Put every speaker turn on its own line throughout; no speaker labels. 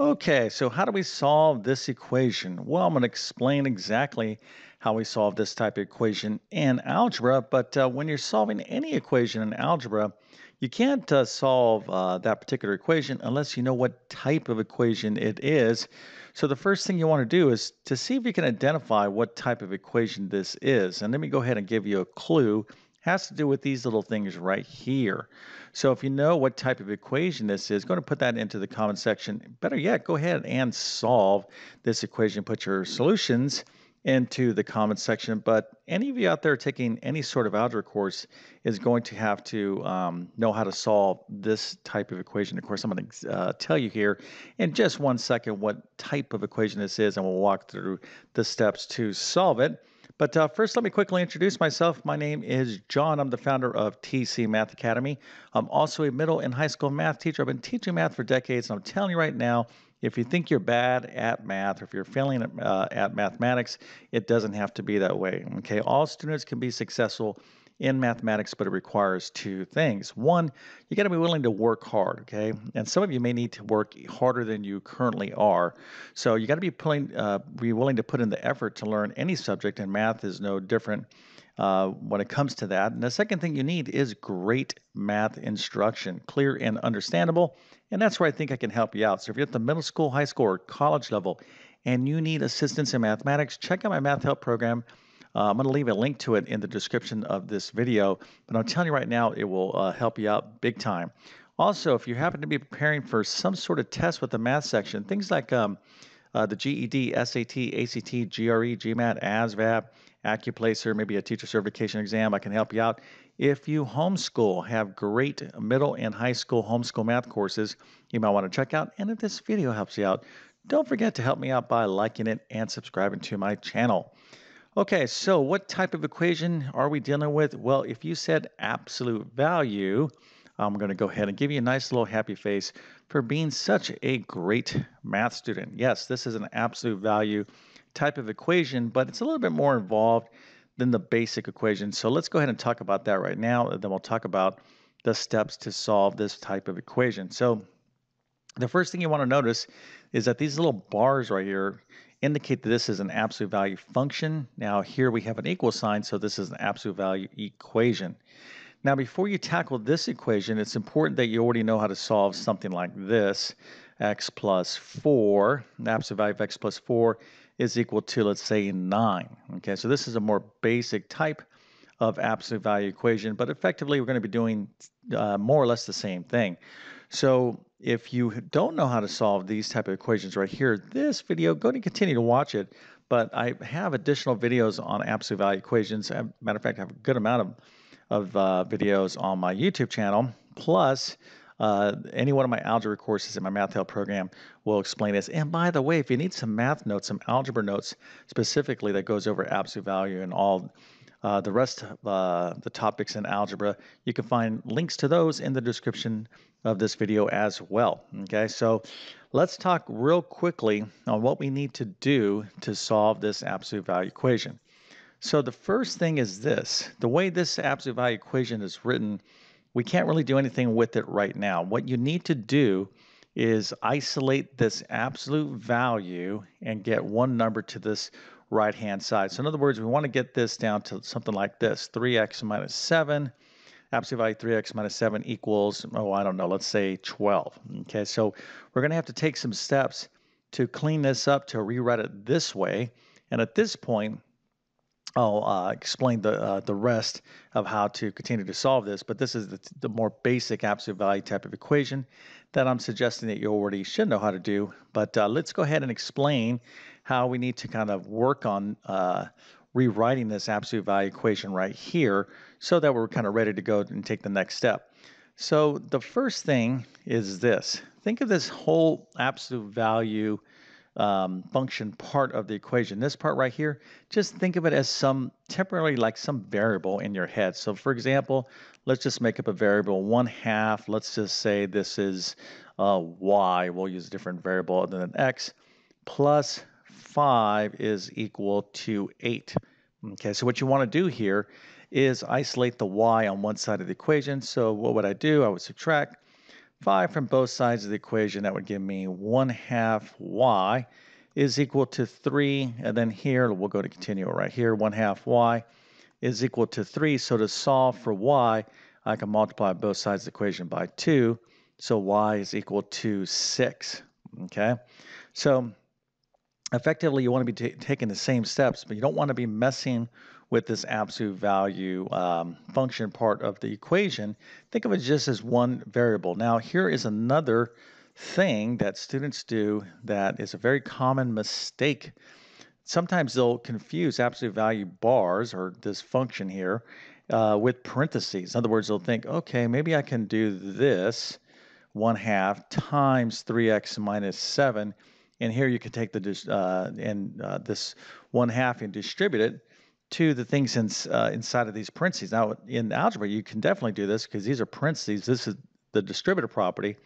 Okay, so how do we solve this equation? Well, I'm going to explain exactly how we solve this type of equation in algebra, but uh, when you're solving any equation in algebra, you can't uh, solve uh, that particular equation unless you know what type of equation it is. So the first thing you want to do is to see if you can identify what type of equation this is. And let me go ahead and give you a clue has to do with these little things right here. So if you know what type of equation this is, go to put that into the comment section. Better yet, go ahead and solve this equation. Put your solutions into the comment section. But any of you out there taking any sort of algebra course is going to have to um, know how to solve this type of equation. Of course, I'm going to uh, tell you here in just one second what type of equation this is, and we'll walk through the steps to solve it. But uh, first, let me quickly introduce myself. My name is John. I'm the founder of TC Math Academy. I'm also a middle and high school math teacher. I've been teaching math for decades, and I'm telling you right now, if you think you're bad at math or if you're failing at, uh, at mathematics, it doesn't have to be that way. Okay, all students can be successful in mathematics, but it requires two things. One, you got to be willing to work hard, okay? And some of you may need to work harder than you currently are. So you got to be pulling, uh, be willing to put in the effort to learn any subject, and math is no different. Uh, when it comes to that. And the second thing you need is great math instruction, clear and understandable. And that's where I think I can help you out. So if you're at the middle school, high school, or college level and you need assistance in mathematics, check out my Math Help program. Uh, I'm going to leave a link to it in the description of this video, but I'm telling you right now, it will uh, help you out big time. Also, if you happen to be preparing for some sort of test with the math section, things like um, uh, the GED, SAT, ACT, GRE, GMAT, ASVAB, Accuplacer, maybe a teacher certification exam, I can help you out. If you homeschool, have great middle and high school homeschool math courses you might want to check out. And if this video helps you out, don't forget to help me out by liking it and subscribing to my channel. Okay, so what type of equation are we dealing with? Well, if you said absolute value, I'm going to go ahead and give you a nice little happy face for being such a great math student. Yes, this is an absolute value type of equation, but it's a little bit more involved than the basic equation. So let's go ahead and talk about that right now, and then we'll talk about the steps to solve this type of equation. So the first thing you want to notice is that these little bars right here indicate that this is an absolute value function. Now here we have an equal sign, so this is an absolute value equation. Now before you tackle this equation, it's important that you already know how to solve something like this. x plus 4, the absolute value of x plus 4 is equal to, let's say, 9. Okay, so this is a more basic type of absolute value equation, but effectively we're going to be doing uh, more or less the same thing. So if you don't know how to solve these type of equations right here, this video, go to continue to watch it. But I have additional videos on absolute value equations. Matter of fact, I have a good amount of, of uh, videos on my YouTube channel. Plus, uh, any one of my algebra courses in my Math Help program will explain this. And by the way, if you need some math notes, some algebra notes specifically that goes over absolute value and all uh, the rest of uh, the topics in algebra, you can find links to those in the description of this video as well. Okay, so let's talk real quickly on what we need to do to solve this absolute value equation. So the first thing is this. The way this absolute value equation is written, we can't really do anything with it right now. What you need to do is isolate this absolute value and get one number to this right hand side. So in other words, we want to get this down to something like this, 3x minus 7. Absolute value 3x minus 7 equals, oh, I don't know, let's say 12. Okay, so we're going to have to take some steps to clean this up to rewrite it this way. And at this point, I'll uh, explain the uh, the rest of how to continue to solve this, but this is the, the, more basic absolute value type of equation that I'm suggesting that you already should know how to do. But uh, let's go ahead and explain how we need to kind of work on uh, rewriting this absolute value equation right here so that we're kind of ready to go and take the next step. So the first thing is this. Think of this whole absolute value um, function part of the equation. This part right here, just think of it as some temporarily like some variable in your head. So for example, let's just make up a variable one half. Let's just say this is uh, y. We'll use a different variable than x plus 5 is equal to 8. Okay, so what you want to do here is isolate the y on one side of the equation. So what would I do? I would subtract 5 from both sides of the equation, that would give me 1 half y is equal to 3. And then here, we'll go to continual right here, 1 half y is equal to 3. So to solve for y, I can multiply both sides of the equation by 2. So y is equal to 6. Okay, so effectively you want to be taking the same steps, but you don't want to be messing with this absolute value um, function part of the equation. Think of it just as one variable. Now here is another thing that students do that is a very common mistake sometimes they'll confuse absolute value bars or this function here uh, with parentheses. In other words, they'll think, okay, maybe I can do this 1 half times 3x minus 7. And here you can take the uh, and uh, this 1 half and distribute it to the things in, uh, inside of these parentheses. Now, in algebra, you can definitely do this because these are parentheses. This is the distributive property.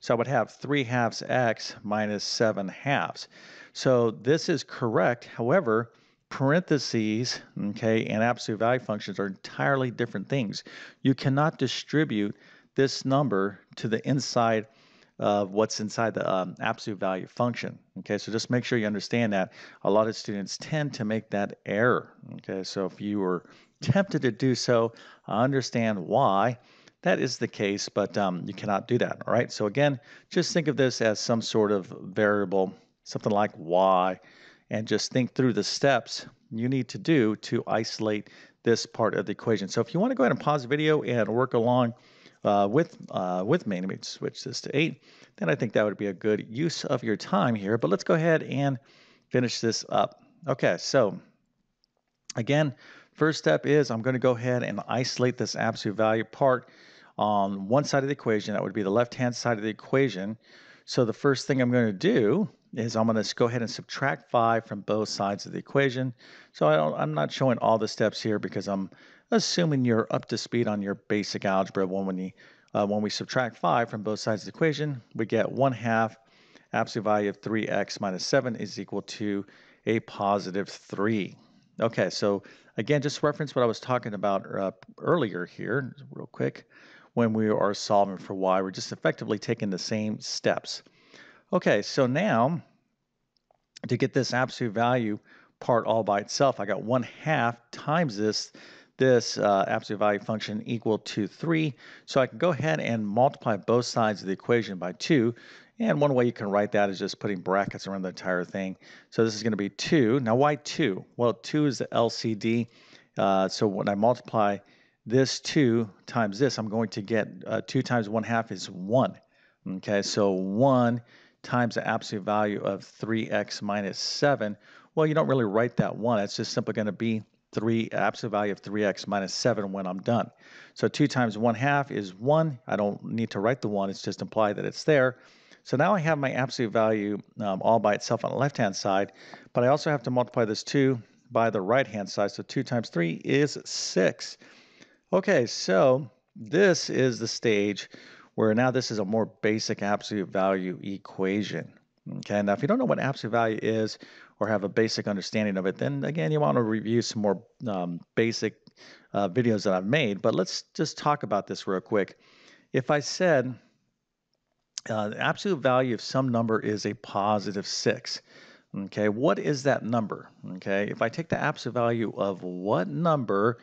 So I would have 3 halves x minus 7 halves. So this is correct. However, parentheses, okay, and absolute value functions are entirely different things. You cannot distribute this number to the inside of what's inside the um, absolute value function. Okay, so just make sure you understand that. A lot of students tend to make that error. Okay, so if you were tempted to do so, I understand why that is the case, but um, you cannot do that. All right, so again, just think of this as some sort of variable something like y, and just think through the steps you need to do to isolate this part of the equation. So if you want to go ahead and pause the video and work along uh, with uh, with let me switch this to 8, then I think that would be a good use of your time here. But let's go ahead and finish this up. Okay, so again, first step is I'm going to go ahead and isolate this absolute value part on one side of the equation. That would be the left-hand side of the equation. So the first thing I'm going to do is I'm going to go ahead and subtract 5 from both sides of the equation. So i I am not showing all the steps here because I'm assuming you're up to speed on your basic algebra. When, you, uh, when we subtract 5 from both sides of the equation, we get 1 half absolute value of 3x minus 7 is equal to a positive 3. Okay, so again, just reference what I was talking about uh, earlier here, real quick, when we are solving for y. We're just effectively taking the same steps. Okay, so now to get this absolute value part all by itself, I got 1 half times this, this uh, absolute value function equal to 3. So I can go ahead and multiply both sides of the equation by 2. And one way you can write that is just putting brackets around the entire thing. So this is going to be 2. Now why 2? Well, 2 is the LCD. Uh, so when I multiply this 2 times this, I'm going to get uh, 2 times 1 half is 1. Okay, so 1 times the absolute value of 3x minus 7, well, you don't really write that 1. It's just simply going to be 3 absolute value of 3x minus 7 when I'm done. So 2 times 1 half is 1. I don't need to write the 1. It's just implied that it's there. So now I have my absolute value um, all by itself on the left-hand side, but I also have to multiply this 2 by the right-hand side. So 2 times 3 is 6. Okay, so this is the stage where now this is a more basic absolute value equation. Okay, now if you don't know what absolute value is or have a basic understanding of it, then again, you want to review some more um, basic uh, videos that I've made. But let's just talk about this real quick. If I said uh, the absolute value of some number is a positive 6, okay, what is that number? Okay, if I take the absolute value of what number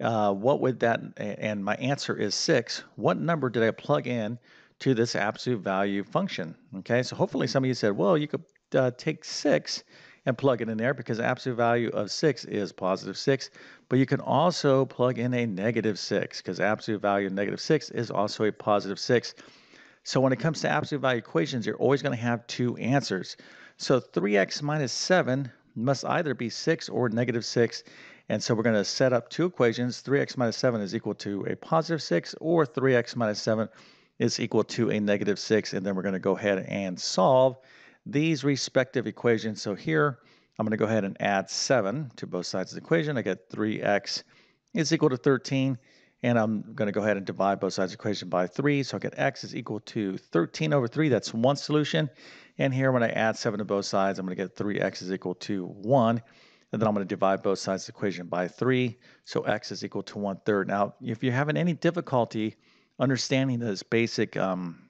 uh, what would that, and my answer is six, what number did I plug in to this absolute value function? Okay, so hopefully some of you said, well, you could uh, take six and plug it in there because the absolute value of six is positive six, but you can also plug in a negative six because absolute value of negative six is also a positive six. So when it comes to absolute value equations, you're always going to have two answers. So 3x minus 7 must either be 6 or negative 6. And so we're going to set up two equations. 3x minus 7 is equal to a positive 6, or 3x minus 7 is equal to a negative 6. And then we're going to go ahead and solve these respective equations. So here, I'm going to go ahead and add 7 to both sides of the equation. I get 3x is equal to 13. And I'm going to go ahead and divide both sides of the equation by 3. So I get x is equal to 13 over 3. That's one solution. And here, when I add 7 to both sides, I'm going to get 3x is equal to 1. And then I'm going to divide both sides of the equation by 3. So x is equal to 1 third. Now, if you're having any difficulty understanding those basic um,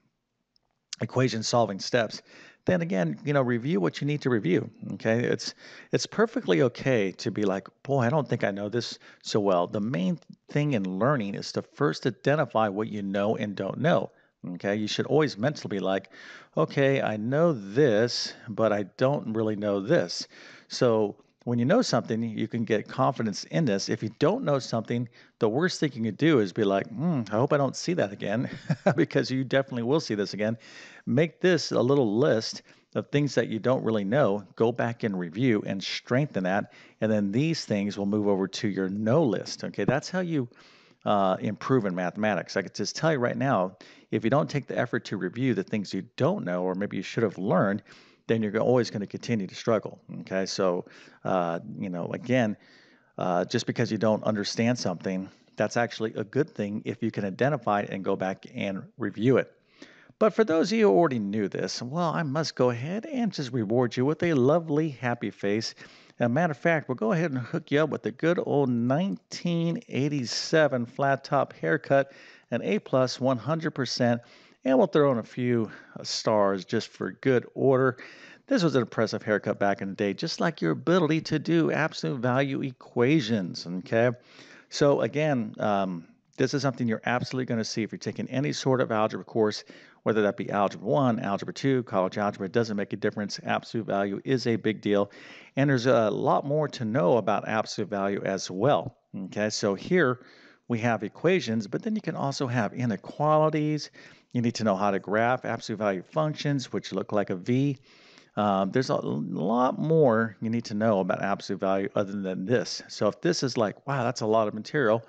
equation solving steps, then again, you know, review what you need to review. Okay. It's it's perfectly okay to be like, boy, I don't think I know this so well. The main thing in learning is to first identify what you know and don't know. Okay. You should always mentally be like, okay, I know this, but I don't really know this. So when you know something, you can get confidence in this. If you don't know something, the worst thing you can do is be like, hmm, I hope I don't see that again, because you definitely will see this again. Make this a little list of things that you don't really know. Go back and review and strengthen that. And then these things will move over to your know list. Okay, that's how you uh, improve in mathematics. I can just tell you right now if you don't take the effort to review the things you don't know or maybe you should have learned, then you're always going to continue to struggle. Okay, so uh, you know, again, uh, just because you don't understand something, that's actually a good thing if you can identify it and go back and review it. But for those of you who already knew this, well, I must go ahead and just reward you with a lovely happy face. As a matter of fact, we'll go ahead and hook you up with the good old 1987 flat top haircut, an A plus 100% and we'll throw in a few uh, stars just for good order. This was an impressive haircut back in the day, just like your ability to do absolute value equations. Okay, so again, um, this is something you're absolutely going to see if you're taking any sort of algebra course, whether that be Algebra 1, Algebra 2, College Algebra, it doesn't make a difference. Absolute value is a big deal. And there's a lot more to know about absolute value as well. Okay, so here we have equations, but then you can also have inequalities. You need to know how to graph absolute value functions, which look like a V. Um, there's a lot more you need to know about absolute value other than this. So if this is like, wow, that's a lot of material,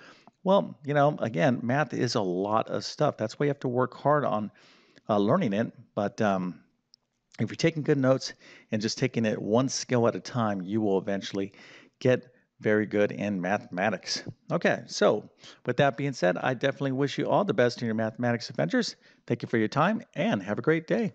well, you know, again, math is a lot of stuff. That's why you have to work hard on uh, learning it. But um, if you're taking good notes and just taking it one skill at a time, you will eventually get very good in mathematics. Okay, so with that being said, I definitely wish you all the best in your mathematics adventures. Thank you for your time and have a great day.